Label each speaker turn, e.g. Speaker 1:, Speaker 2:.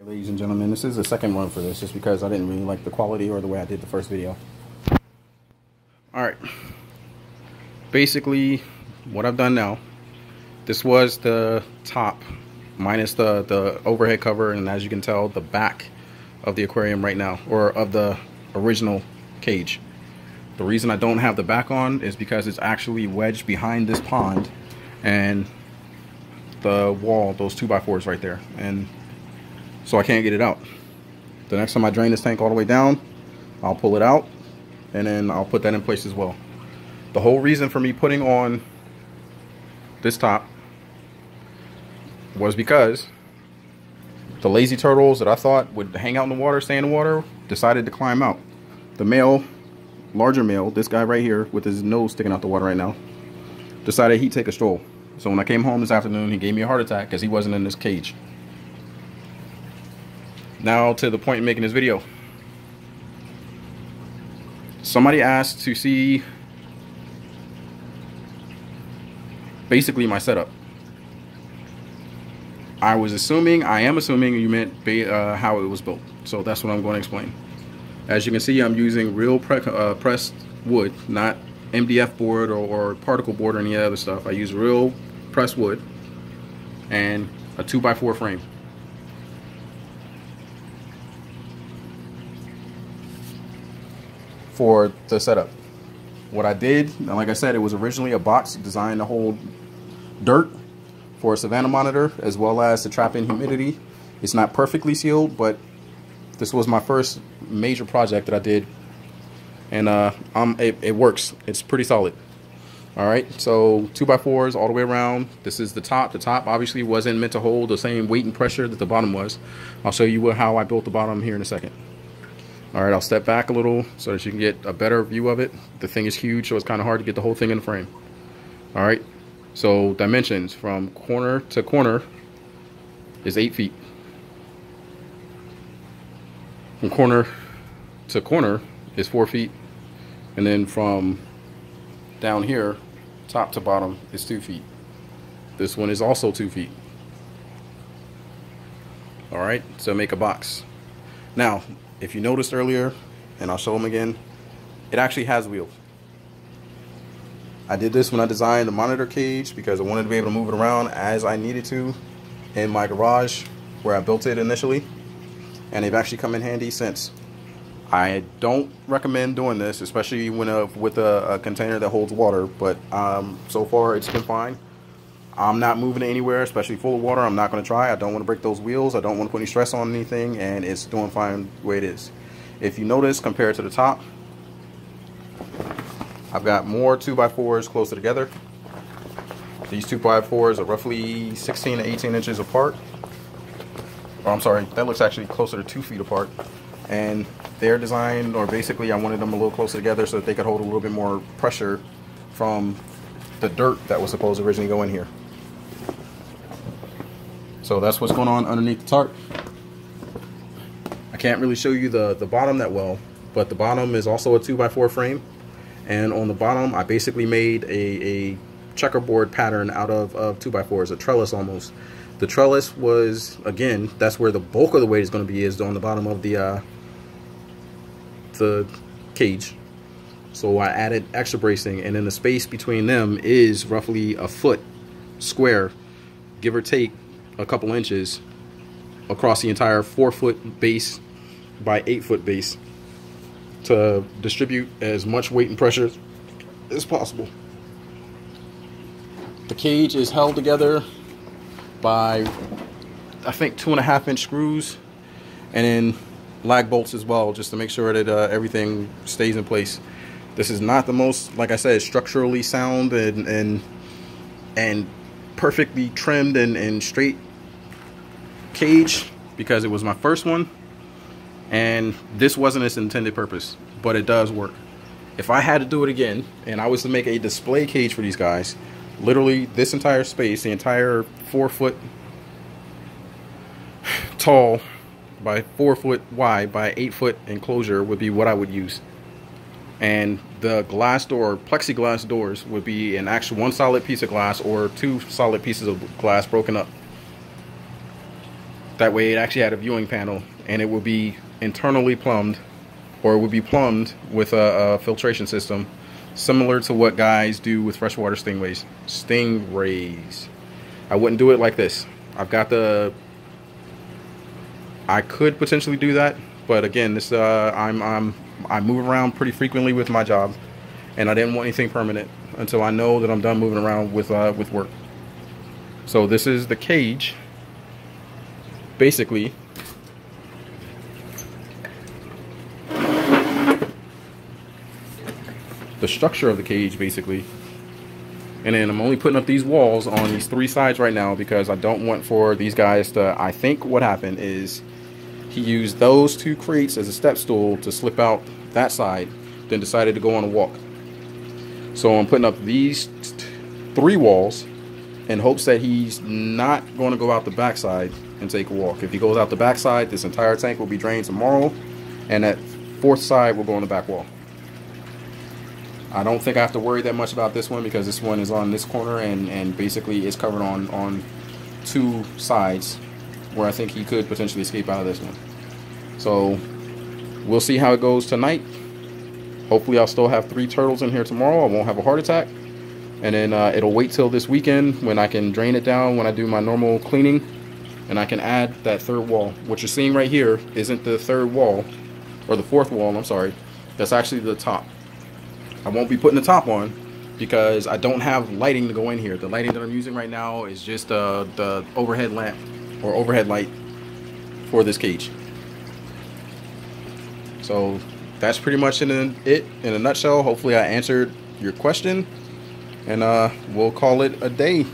Speaker 1: Ladies and gentlemen, this is the second run for this just because I didn't really like the quality or the way I did the first video. Alright. Basically, what I've done now, this was the top minus the, the overhead cover and as you can tell, the back of the aquarium right now, or of the original cage. The reason I don't have the back on is because it's actually wedged behind this pond and the wall, those 2x4s right there. And so I can't get it out. The next time I drain this tank all the way down, I'll pull it out and then I'll put that in place as well. The whole reason for me putting on this top was because the lazy turtles that I thought would hang out in the water, stay in the water, decided to climb out. The male, larger male, this guy right here with his nose sticking out the water right now, decided he'd take a stroll. So when I came home this afternoon, he gave me a heart attack because he wasn't in this cage. Now to the point in making this video. Somebody asked to see basically my setup. I was assuming, I am assuming you meant uh, how it was built. So that's what I'm going to explain. As you can see, I'm using real pre uh, pressed wood, not MDF board or, or, particle board or any other stuff. I use real pressed wood and a 2x4 frame. For the setup. What I did, like I said, it was originally a box designed to hold dirt for a Savannah monitor as well as to trap in humidity. It's not perfectly sealed, but this was my first major project that I did. And uh, um, it, it works. It's pretty solid. All right, so two by fours all the way around. This is the top. The top obviously wasn't meant to hold the same weight and pressure that the bottom was. I'll show you how I built the bottom here in a second. All right, I'll step back a little so that you can get a better view of it. The thing is huge, so it's kind of hard to get the whole thing in the frame. All right, so dimensions from corner to corner is eight feet. From corner to corner is four feet. And then from down here, top to bottom, is two feet. This one is also two feet. All right, so make a box. Now, if you noticed earlier, and I'll show them again, it actually has wheels. I did this when I designed the monitor cage because I wanted to be able to move it around as I needed to in my garage where I built it initially. And they've actually come in handy since. I don't recommend doing this, especially when a, with a, a container that holds water, but um, so far it's been fine. I'm not moving it anywhere, especially full of water. I'm not going to try. I don't want to break those wheels. I don't want to put any stress on anything, and it's doing fine the way it is. If you notice, compared to the top, I've got more 2x4s closer together. These 2x4s are roughly 16 to 18 inches apart. Oh, I'm sorry, that looks actually closer to 2 feet apart. And they're designed, or basically I wanted them a little closer together so that they could hold a little bit more pressure from the dirt that was supposed to originally go in here. So that's what's going on underneath the tarp. I can't really show you the, the bottom that well, but the bottom is also a 2x4 frame. And on the bottom, I basically made a, a checkerboard pattern out of, of 2x4s, a trellis almost. The trellis was, again, that's where the bulk of the weight is going to be, is on the bottom of the, uh, the cage. So I added extra bracing, and then the space between them is roughly a foot square, give or take a couple inches across the entire four foot base by eight foot base to distribute as much weight and pressure as possible. The cage is held together by I think two and a half inch screws and then lag bolts as well just to make sure that uh, everything stays in place. This is not the most, like I said, structurally sound and and and perfectly trimmed and, and straight cage because it was my first one and this wasn't its intended purpose but it does work. If I had to do it again and I was to make a display cage for these guys literally this entire space the entire four foot tall by four foot wide by eight foot enclosure would be what I would use and the glass door plexiglass doors would be an actual one solid piece of glass or two solid pieces of glass broken up That way it actually had a viewing panel and it would be internally plumbed or it would be plumbed with a, a filtration system similar to what guys do with freshwater stingrays. Stingrays. I wouldn't do it like this. I've got the I could potentially do that, but again, this uh, I'm I'm I move around pretty frequently with my job, and I didn't want anything permanent until I know that I'm done moving around with uh, with work. So this is the cage. Basically, the structure of the cage, basically. And then I'm only putting up these walls on these three sides right now because I don't want for these guys to. I think what happened is he used those two crates as a step stool to slip out that side, then decided to go on a walk. So I'm putting up these three walls in hopes that he's not going to go out the backside and take a walk. If he goes out the backside, this entire tank will be drained tomorrow, and that fourth side will go on the back wall. I don't think I have to worry that much about this one because this one is on this corner and, and basically is covered on, on two sides where I think he could potentially escape out of this one. So we'll see how it goes tonight. Hopefully I'll still have three turtles in here tomorrow. I won't have a heart attack. And then uh, it'll wait till this weekend when I can drain it down when I do my normal cleaning. And I can add that third wall. What you're seeing right here isn't the third wall, or the fourth wall, I'm sorry. That's actually the top. I won't be putting the top on because I don't have lighting to go in here. The lighting that I'm using right now is just uh, the overhead lamp or overhead light for this cage. So that's pretty much in it in a nutshell. Hopefully I answered your question and uh, we'll call it a day.